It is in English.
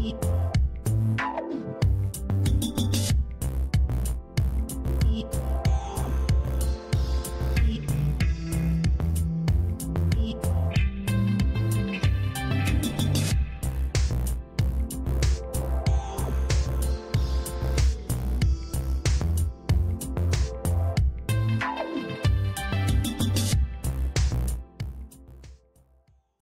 You.